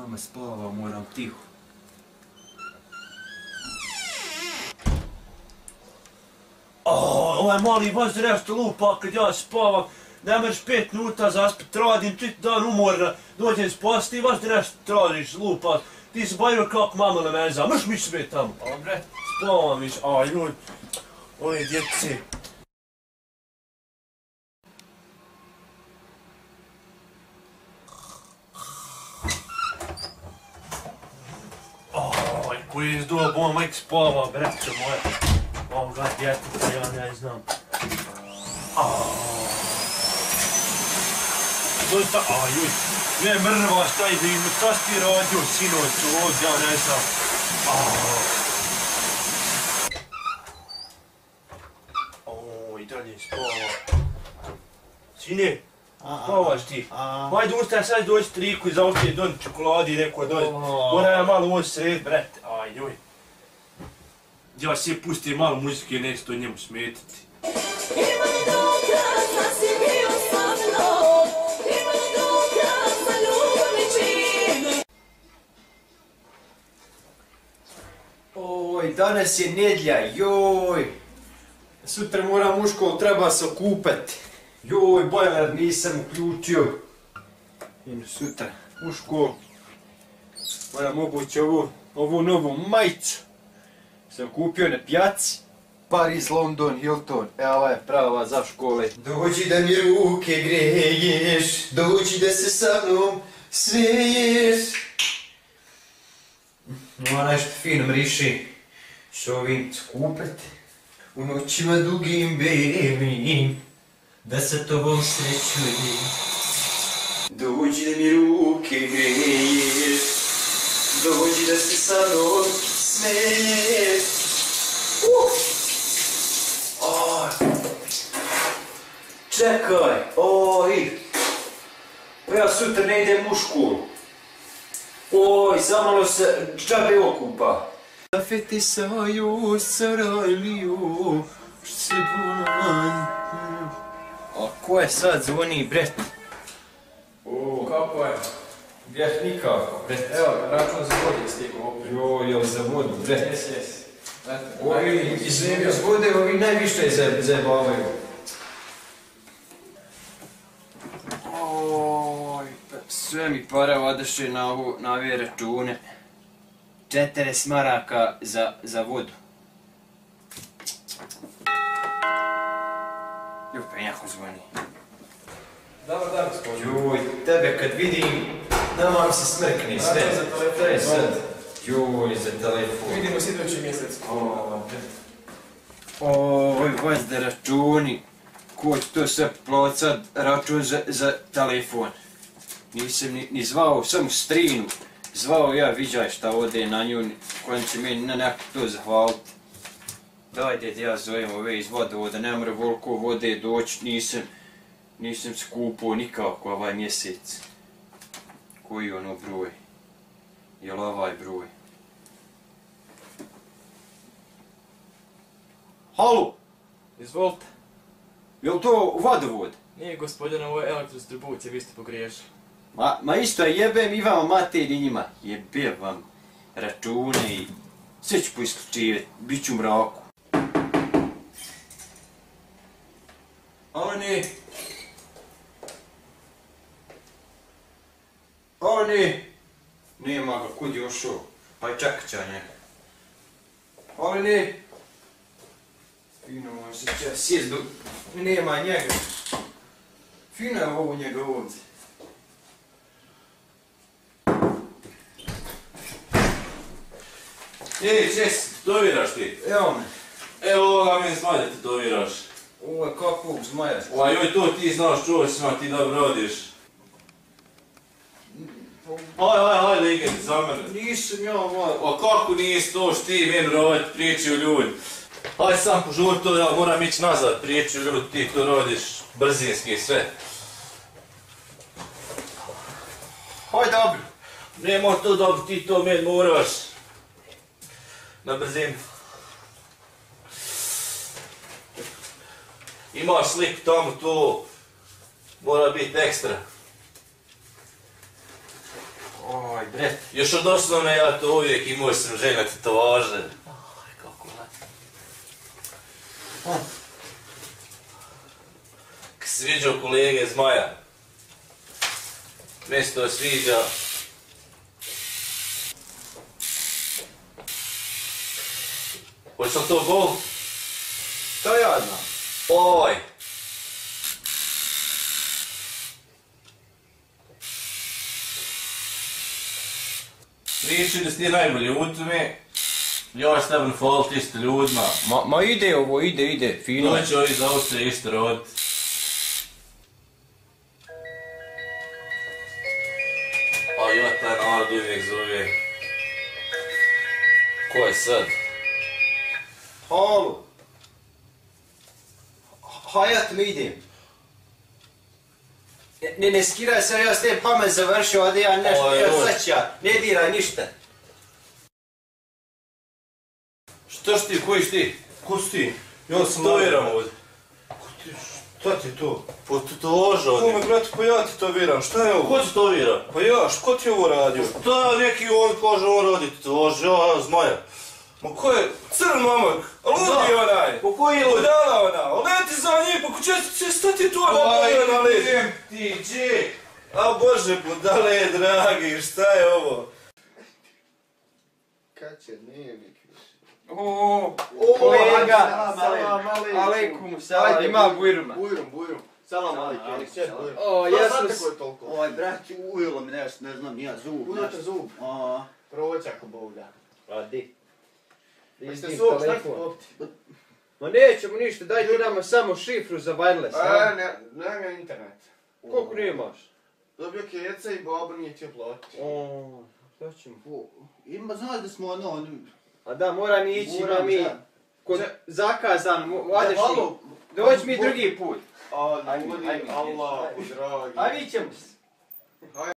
Mama spava, moram tiho. O, ovaj mali vas nešto lupa kad ja spavam. Ne mreš pet minuta zaspit, radim čit dan umorna, dođem spasti i vas nešto radiš, lupa. Ti se bavio kako mama na mene zamrš mi sve tamo. Dobre. Spavam viš, aj ljudi, ove djece. Koji je zdo, bo majk spava, breće moje. Ovoga djetica, ja ne znam. Dosta, aj, uj, ne mrva, šta je šta si ti radio, sinoć, ovdje, ja ne znam. Oj, dalje spava. Sine, spavaš ti? Hajde, ustaj, sad doći triku i zaopće don čokoladi, neko dođe. Moram ja malo ovo sred, brate. Joj. Ja se pusti malo muzike, neće to njemu smetiti. Ima li dokaz da si bio sa mnom? Ima li dokaz za ljubav i čine? Oj, danas je nedlja, joj. Sutra moram u školu, treba se okupati. Joj, bojler nisam uključio. Idem sutra u školu. Moram obući ovu, ovu novu majicu. Sam kupio na pjaci. Paris, London, Hilton. E, ova je prava za škole. Dođi da mi ruke greješ, dođi da se sa mnom smeješ. Ima nešto fino mriši. Što ovim skupet. U noćima dugim belim. Da sa tobom srećujem. Dođi da mi ruke greješ. Dođi da se sa mnom smeješ. Uh! Oj. Čekaj, oj. Pa ja sutra ne idem u školu. Oj, zamalo se čabe okupa. Kafeti saju sarajliju, se bulan. A ko je sad zvoni, bret? O, Kako je? Bret nikako, bret. Evo, račun za vodi stigu opet. Jo, jel za vodu, bret. Jes, jes. Ovi iz, iz vode, ovi najviše zajebavaju. Oj, pa sve mi pare odeše na, ovu, na ove račune. 40 maraka za, za vodu. Jo, pa jako zvoni. Dobar dan, gospodin. Joj, tebe kad vidim, da vam se smrkne sve. Za telefon. Je sad? Joj, za telefon. Vidimo se idući mjesec. Oj, vazda računi. Ko to sve placat račun za, za telefon? Nisam ni, ni zvao, samo strinu. Zvao ja, viđaj šta ode na nju, kojem će meni na neko to zahvaliti. Daj, djed, ja zovem ove iz vodovoda, ne mora volko vode doći, nisam, nisam skupo nikako ovaj mjesec. Koji ono broj? Jel ovaj broj? Halo, Izvolite. jel to vodovod? Nije gospodine, ovo je elektrodistribucija, vi ste pogriješili. Ma, ma isto je jebem i vama mater i njima. Jebem vam račune i sve ću poisključivati, bit ću mraku. Oni! Oni! Nema ga, kud je ošao? Pa je čekat će njega. Oni! Fino on se će sjest do... Nema njega. Fino je ovo njega ovdje. Ej, čes, doviraš ti? Evo me. Evo ovoga meni smalja ti doviraš. Ovo je kakvog zmaja. Ova, joj, to ti znaš, čuo si ma, ti dobro rodiš. Aj, aj, aj, legend, za mene. Nisam ja moj. A kako nisi to što ti meni rodi priči u ljudi? Aj sam požur to, ja moram ići nazad, priči u ljudi, ti to rodiš brzinski sve. Hoj dobro. Nemo to dobro, ti to meni moraš. Na brzinu. Imaš slik tamo, to mora biti ekstra. Oj, bret. Još od osnovne ja to uvijek imao sam želja tetovaže. Aj, kako lati. K sviđao kolege Zmaja. Meni se to sviđa. Hoće li to gol? To ja znam. Oj! Riječi da si ti najbolji u tome. Ja stavim fault isto ljudima. Ma, ma ide ovo, ide, ide, fino. Doći ovi iz Austrije isto rod. A ja taj narod uvijek zove. Ko je sad? Halo. Hajat mi idem. Ne, ne, ne skiraj se, ja s te pamet završio, a da ja nešto, ja sveća, ne diraj ništa. Što si ti, koji si ti? Ko si ti? Ja sam Stoviram ovdje. Šta ti je to? Po tetovaža Ko ovdje. me, brate, pa ja ti to viram. Šta je ovo? Ko ti to vira? Pa ja, ško ti ovo radio? Da, neki on kaže, on radi tetovaž, ja, zmaja. Ma ko je? Crn momak! A ludi Da. onaj! Po koji lud? Budala ona! A leti za njim, pa ko će, će stati tu napravio na led? idem ti, če? A bože, budale, dragi, šta je ovo? Kad će dnevnik više? O, O, kolega, salam salam aleikum. alaikum, salam, ima bujruma. Bujrum, bujrum. Salam alaikum. Sjed bujrum. O, Šta ja sad sam... tako je toliko? Oj, brać, ujelo mi nešto, ne znam, ja zub. Nešto. zub. A, Proći ako Bog da. A di? Jeste zub, šta telefon. popti? Ma nećemo ništa, daj ti nama samo šifru za wireless, A, ne, nema internet. Koliko nemaš? Dobio keca i baba nije htio platiti. O, šta ćemo? o, ima, znaš da smo ono, ono, A da, mora mi ići, ima mi da. kod zakazan, odeš ti. halo. Dođi mi drugi put. A. Allah, dragi. A vi ćemo se.